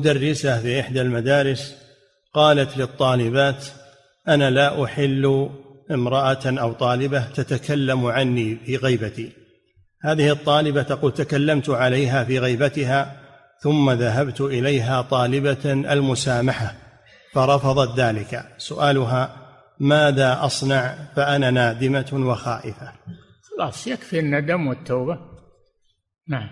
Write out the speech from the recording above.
مدرسة في إحدى المدارس قالت للطالبات أنا لا أحل امرأة أو طالبة تتكلم عني في غيبتي. هذه الطالبة تقول تكلمت عليها في غيبتها ثم ذهبت إليها طالبة المسامحة فرفضت ذلك. سؤالها ماذا أصنع فأنا نادمة وخائفة؟ خلاص يكفي الندم والتوبة. نعم.